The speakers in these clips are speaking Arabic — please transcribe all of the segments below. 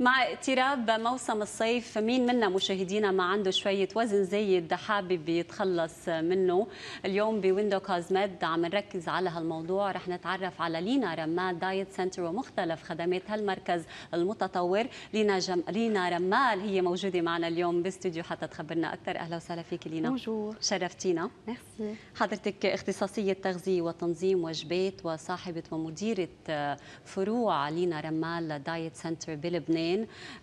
مع اقتراب موسم الصيف مين منا مشاهدينا ما عنده شوية وزن زايد حابب يتخلص منه؟ اليوم ب Window Cosmed عم نركز على هالموضوع. رح نتعرف على لينا رمال Diet Center ومختلف خدمات هالمركز المتطور. لينا جم... لينا رمال هي موجودة معنا اليوم باستوديو حتى تخبرنا أكثر. أهلا وسهلا فيك لينا. bonjour. شرفتينا. ميرسي. حضرتك اختصاصية تغذية وتنظيم وجبات وصاحبة ومديرة فروع لينا رمال Diet Center بلبنان.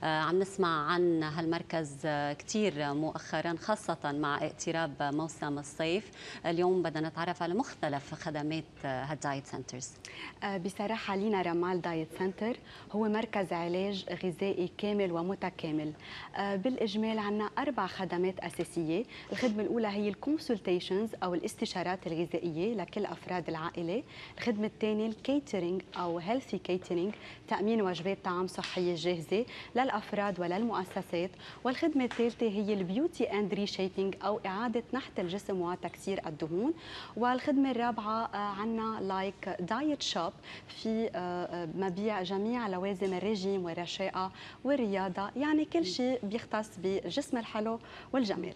عم نسمع عن هالمركز كثير مؤخرا خاصة مع اقتراب موسم الصيف. اليوم بدنا نتعرف على مختلف خدمات هال diet centers. بصراحة لينا رمال Diet Center. هو مركز علاج غذائي كامل ومتكامل. بالإجمال عنا أربع خدمات أساسية. الخدمة الأولى هي ال consultations أو الاستشارات الغذائية لكل أفراد العائلة. الخدمة الثانية ال catering أو healthy catering تأمين وجبات طعام صحية جاهزة للأفراد وللمؤسسات والخدمة الثالثة هي ال beauty and reshaping أو إعادة نحت الجسم وتكسير الدهون. والخدمة الرابعة عنا like diet shop في مبيع جميع لوازم الرجيم والرشاقة والرياضة. يعني كل شيء بيختص بالجسم الحلو والجمال.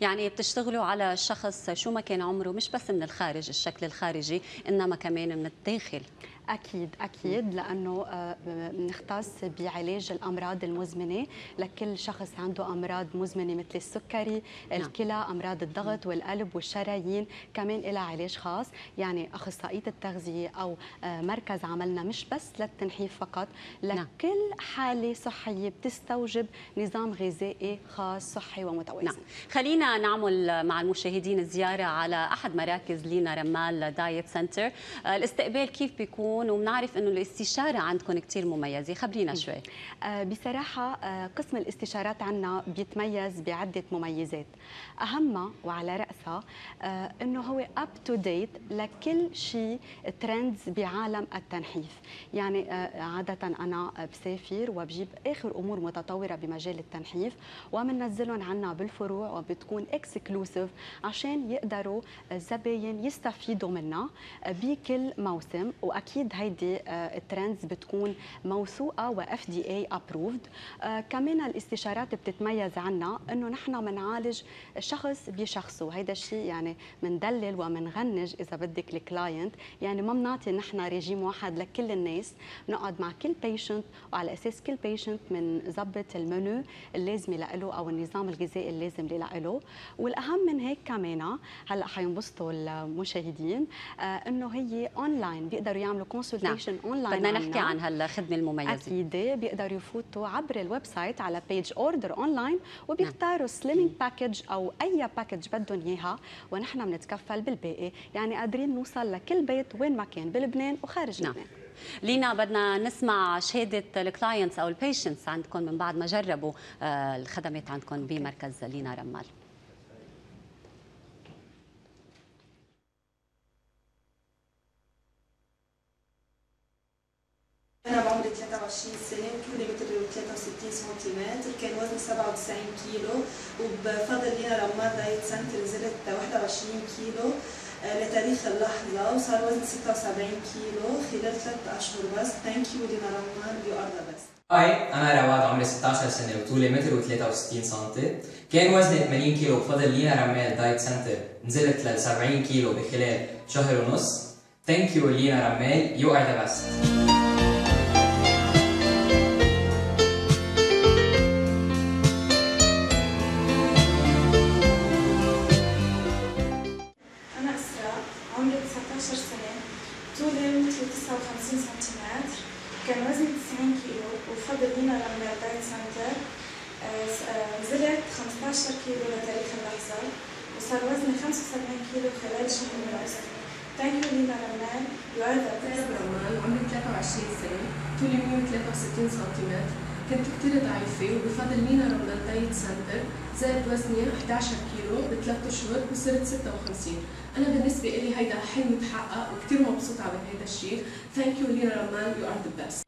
يعني بتشتغلوا على الشخص شو ما كان عمره مش بس من الخارج الشكل الخارجي إنما كمان من الداخل. أكيد أكيد لأنه بنختص بعلاج الأمراض المزمنة لكل شخص عنده أمراض مزمنة مثل السكري الكلى أمراض الضغط والقلب والشرايين كمان لها علاج خاص. يعني أخصائية التغذية أو مركز عملنا مش بس للتنحيف فقط لكل حالة صحية بتستوجب نظام غذائي خاص صحي ومتوازن. نعم. خلينا نعمل مع المشاهدين زيارة على أحد مراكز لينا رمال diet center الاستقبال كيف بيكون؟ بيكون وبنعرف إنه الاستشارة عندكم كثير مميزة. خبرينا شوي. آه بصراحة آه قسم الاستشارات عندنا بيتميز بعدة مميزات. أهمها وعلى رأسها آه إنه هو up to date لكل شيء trends بعالم التنحيف. يعني عادة أنا بسافر وبجيب آخر أمور متطورة بمجال التنحيف وبننزلهم عنا بالفروع وبتكون exclusive عشان يقدروا الزباين يستفيدوا منها بكل موسم. وأكيد أكيد هيدي ال trends بتكون موثوقة و FDA approved كمان الاستشارات بتتميز عنا إنه نحن بنعالج شخص بشخصه. هيدا الشيء يعني بندلل وبنغنج إذا بدك ال client يعني ما بنعطي نحن ريجيم واحد لكل الناس. بنقعد مع كل patient وعلى أساس كل patient بنظبط المنيو اللازم له أو النظام الغذائي اللازم له والأهم من هيك كمان هلأ حينبسطوا المشاهدين إنه هي اونلاين بيقدروا يعملوا consultation نعم. اونلاين بدنا نحكي عن هالخدمة المميزة. أكيد بيقدروا يفوتوا عبر ال website على page order online وبيختاروا slimming package أو أي package بدهم إياها. ونحن بنتكفل بالباقي. يعني قادرين نوصل لكل بيت وين ما كان بلبنان وخارج نعم. لبنان. لينا بدنا نسمع شهادة ال clients أو ال patients عندكم من بعد. ما جربوا الخدمات عندكم بمركز لينا رمال أنا بعمري 23 سنة وطولي متر 63 سنتيمتر كان وزني 97 كيلو وبفضل لينا رمال diet center نزلت 21 كيلو لتاريخ اللحظة وصار وزني 76 كيلو خلال ثلاث أشهر بس. ثانك يو لينا رمال يو ار ذا بيست هاي أنا رواد عمري 16 سنة وطولي متر و63 سم كان وزني 80 كيلو بفضل لينا رمال diet center نزلت ل 70 كيلو بخلال شهر ونص. thank you لينا رمال you are the best 15 كيلو لتاريخ اللحظة وصار وزني 75 كيلو خلال شهر ونص thank you لينا رمال you are the رمان عمري 23 سنة. طولي 163 سنتيمتر. كنت كتير ضعيفة وبفضل لينا رمال diet center. زاد وزني 11 كيلو بثلاث أشهر وصرت 56 أنا بالنسبة لي هيدا حلمي تحقق وكثير مبسوطة على هيدا الشيء. ثانك يو لينا رمان يو ار ذا بيست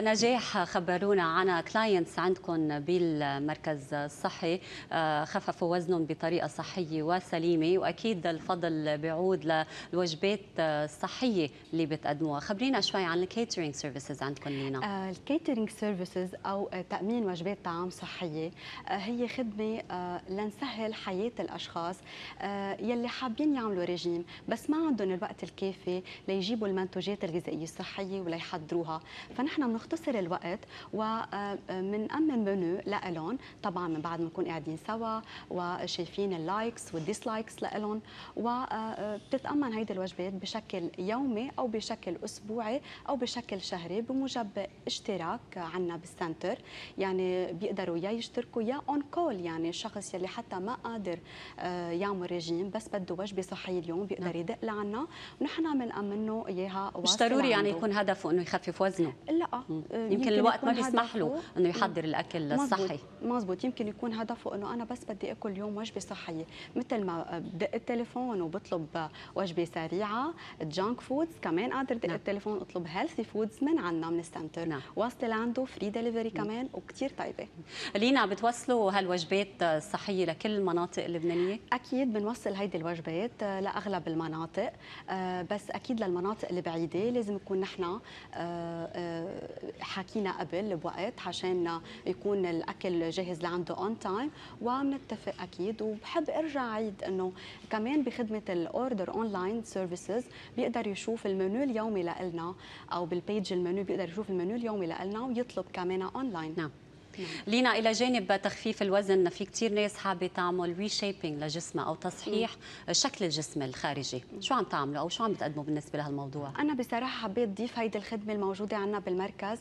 نجاح خبرونا عن clients عندكم بالمركز الصحي. آه، خففوا وزنهم بطريقة صحية وسليمة وأكيد الفضل بيعود للوجبات الصحية اللي بتقدموها. خبرينا شوي عن ال catering services عندكم لينا. ال catering services أو آه، تأمين وجبات طعام صحية آه، هي خدمة آه، لنسهل حياة الأشخاص آه، يلي حابين يعملوا ريجيم بس ما عندهم الوقت الكافي ليجيبوا المنتوجات الغذائية الصحية وليحضروها. فنحن بنختصر الوقت ومنأمن منيو لهم طبعا من بعد ما نكون قاعدين سوا وشايفين ال likes وال dislikes لهم وبتتأمن هيدي الوجبات بشكل يومي أو بشكل أسبوعي أو بشكل شهري بموجب اشتراك عنا بال center يعني بيقدروا يا يشتركوا يا on call يعني الشخص يلي حتى ما قادر آه، يعمل ريجيم بس بده وجبة صحية اليوم بيقدر يدق لعنا. ونحن بنأمنه إياها مش ضروري يعني يكون هدفه إنه يخفف وزنه. لا. يمكن, يمكن الوقت ما بيسمح له إنه يحضر الأكل الصحي. مزبوط يمكن يكون هدفه إنه أنا بس بدي آكل اليوم وجبة صحية. مثل ما بدق التليفون وبطلب وجبة سريعة junk foods كمان قادر دق نعم. التليفون اطلب healthy foods من عنا من ال center نعم. واصله لعنده free delivery كمان وكثير طيبة. لينا بتوصلوا هالوجبات الصحيه لكل المناطق اللبنانية؟ أكيد بنوصل هيدي الوجبات آه، لأغلب المناطق. آه، بس أكيد للمناطق البعيدة لازم نكون نحن حكينا قبل بوقت عشان يكون الأكل جاهز لعنده on time وبنتفق أكيد وبحب أرجع عيد إنه كمان بخدمة ال order online services بيقدر يشوف المنيو اليومي لنا أو بال page ال menu بيقدر يشوف المنيو اليومي لنا ويطلب كمان اونلاين نعم. لينا إلى جانب تخفيف الوزن. في كثير ناس حابة تعمل reshaping لجسمها أو تصحيح شكل الجسم الخارجي. شو عم تعملوا أو شو عم بتقدموا بالنسبة لهالموضوع؟ أنا بصراحة حبيت ضيف هيدي الخدمة الموجودة عندنا بالمركز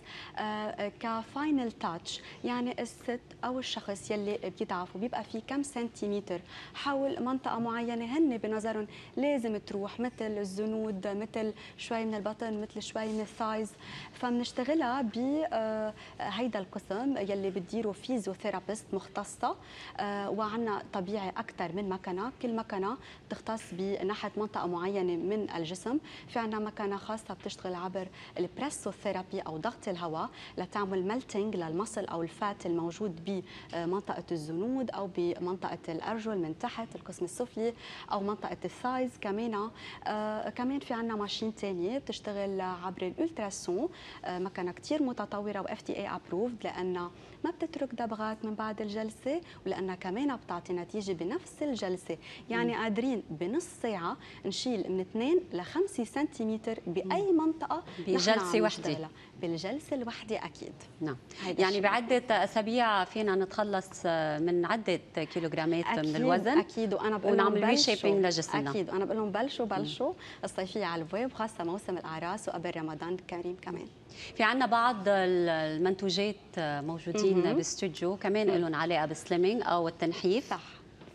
ك final touch يعني الست أو الشخص يلي بيضعف وبيبقى في كم سنتيمتر حول منطقة معينة هن بنظرهم لازم تروح مثل الزنود مثل شوي من البطن مثل شوي من ال thighs. فبنشتغلها بهيدا القسم يلي بتديره physiotherapist مختصة آه، وعندنا طبيعي أكثر من مكنه كل مكنه تختص بناحية منطقة معينة من الجسم. في عندنا مكنه خاصة بتشتغل عبر ال pressotherapy أو ضغط الهواء لتعمل melting للمصل أو ال fat الموجود بمنطقة الزنود أو بمنطقة الأرجل من تحت القسم السفلي أو منطقة ال thighs كمان. آه كمان في عندنا machine ثانية بتشتغل عبر ال ultrason آه مكنه كثير متطورة و FDA approved لانها ما بتترك دبغات من بعد الجلسة ولأنها كمان بتعطي نتيجة بنفس الجلسة. يعني مم. قادرين بنص ساعة نشيل من 2 ل 5 سنتيمتر بأي منطقة بجلسة وحدة. بالجلسة الوحدة أكيد. نعم. يعني بعدة أسابيع فينا نتخلص من عدة كيلوغرامات أكيد من الوزن أكيد. وأنا بقول ونعمل reshaping لجسمنا. أكيد. وأنا بقول لهم بلشوا بلشوا. الصيفية على الابواب خاصة موسم الأعراس وقبل رمضان الكريم كمان. في عنا بعض المنتوجات موجودين باستوديو كمان لهم علاقة بال slimming أو التنحيف.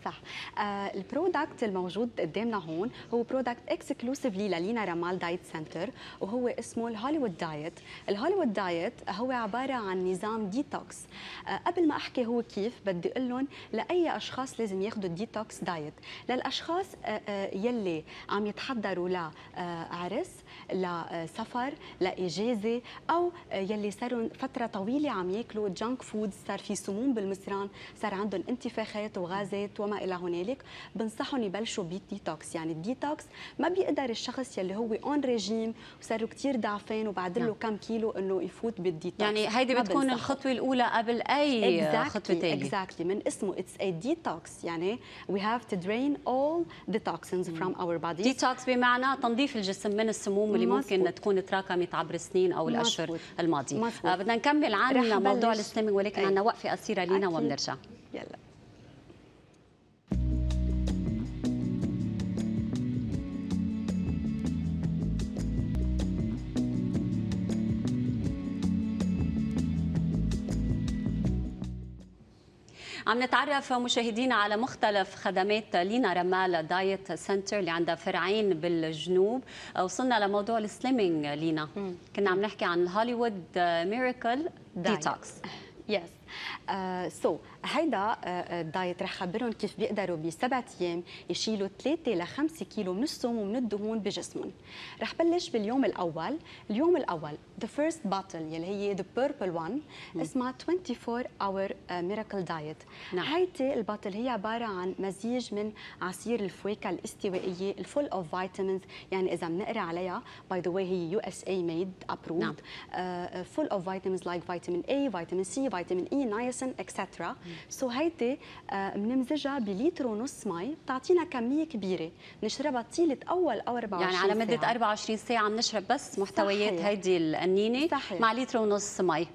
صح. آه ال product الموجود قدامنا هون هو product exclusively للينا رمال diet center وهو اسمه ال Hollywood diet. ال Hollywood diet هو عبارة عن نظام ديتوكس. آه قبل ما أحكي هو كيف بدي أقول لهم لأي أشخاص لازم ياخذوا ال detox diet. للأشخاص آه آه يلي عم يتحضروا لعرس لسفر لاجازه أو يلي صاروا فترة طويلة عم ياكلوا junk food صار في سموم بالمصران صار عندهم انتفاخات وغازات وما إلى هنالك بنصحهم يبلشوا بالديتوكس. يعني الديتوكس ما بيقدر الشخص يلي هو on régime وصار كثير ضعفان وبعد له كم كيلو إنه يفوت بالديتوكس. يعني هيدي بتكون الخطوة الأولى قبل أي exactly, خطوة ثانية exactly من اسمه it's a detox يعني we have to drain all the toxins from our bodies. detox بمعنى تنظيف الجسم من السموم اللي ممكن مزبوط. تكون تراكمت عبر السنين أو الأشهر الماضيه آه بدنا نكمل عن موضوع ال slimming ولكن عندنا وقفة قصيرة لينا وبنرجع. يلا. عم نتعرف مشاهدينا على مختلف خدمات لينا رمال diet center اللي عندها فرعين بالجنوب. وصلنا لموضوع ال slimming لينا. كنا عم نحكي عن ال Hollywood miracle detox yes so هيدا ال diet رح خبرهم كيف بيقدروا بسبعة أيام يشيلوا 3 ل 5 كيلو من السم ومن الدهون بجسمهم. رح بلش باليوم الأول. اليوم الأول the first bottle يلي هي the purple one اسمها 24 hour miracle diet. نعم. هيدي ال bottle هي عبارة عن مزيج من عصير الفواكه الاستوائية ال full of vitamins يعني إذا بنقرأ عليها by the way هي USA made approved full of vitamins like vitamin A vitamin C vitamin E niacin extra so هيدي بنمزجها بليتر ونص مي بتعطينا كميه كبيره بنشربها طيله اول أو 24 يعني على مده ساعة. 24 ساعه بنشرب بس محتويات صحيح. هيدي القنينه. مع لتر ونص مي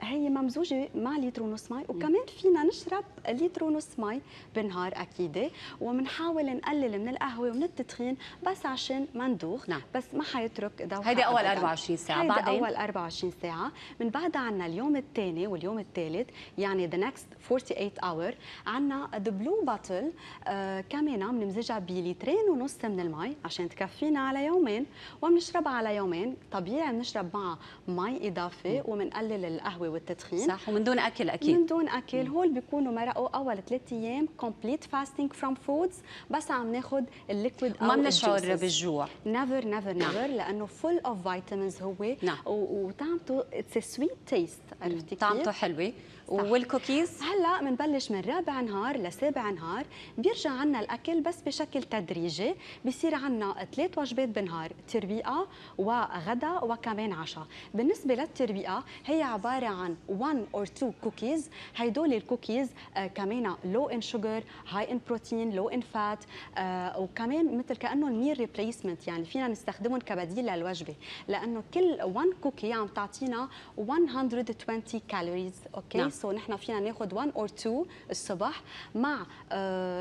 هي ممزوجة مع لتر ونص مي وكمان فينا نشرب لتر ونص مي بالنهار أكيد وبنحاول نقلل من القهوة ومن التدخين بس عشان ما ندوخ نعم. بس ما حيترك دوخه هيدي أبداً. 24 ساعة. هيدي بعدين؟ أول 24 ساعة من بعدها عندنا اليوم الثاني واليوم الثالث يعني the next 48 hour عندنا blue bottle آه كمان بنمزجها بلترين ونص من المي عشان تكفينا على يومين وبنشربها على يومين طبيعي بنشرب معها مي إضافة وبنقلل القهوة والتدخين. صح ومن دون أكل أكيد. من دون أكل. هول بيكونوا مرقوا أول ثلاث أيام complete fasting from foods بس عم ناخذ ال liquid ما بنشعر بالجوع. never never never لأنه full of vitamins هو. نعم. وطعمته it's sweet taste عرفتي كيف؟ طعمته حلوة. والكوكيز؟ هلا بنبلش من رابع نهار لسابع نهار بيرجع عنا الأكل بس بشكل تدريجي بصير عنا ثلاث وجبات بالنهار ترويقة وغدا وكمان عشاء. بالنسبة للترويقة هي عبارة عن 1 or 2 كوكيز هيدول الكوكيز آه كمان low in sugar high in protein low in fat آه وكمان مثل كانه meal replacement يعني فينا نستخدمهم كبديل للوجبة. لأنه كل 1 cookie عم تعطينا 120 calories okay نعم. so نحن فينا ناخذ 1 or 2 الصبح مع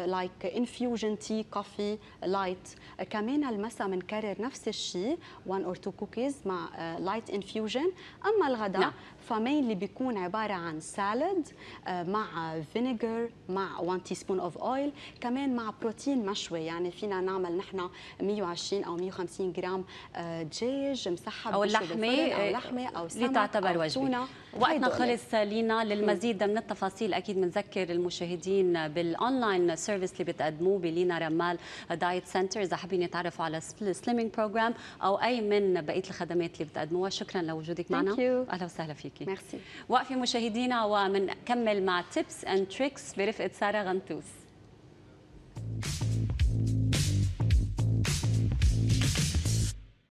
like infusion tea coffee light كمان المساء بنكرر نفس الشيء 1 or 2 كوكيز مع light infusion أما الغداء نعم. ف mainly بيكون عبارة عن salad مع vinegar مع 1 teaspoon of oil كمان مع بروتين مشوي. يعني فينا نعمل نحن 120 أو 150 جرام آه، دجاج مسحب أو اللحمة بالفرن أو لحمة أو اللي سمك تعتبر أو وجبه. وقتنا. خلص لينا للمزيد من التفاصيل أكيد بنذكر المشاهدين بال online service اللي بتقدموه بلينا رمال diet center إذا حابين يتعرفوا على ال slimming program أو أي من بقية الخدمات اللي بتقدموها. شكرا لوجودك معنا. أهلا وسهلا فيكي. ميرسي وقفي مشاهدينا ومنكمل مع tips and tricks برفقة سارة غنتوس.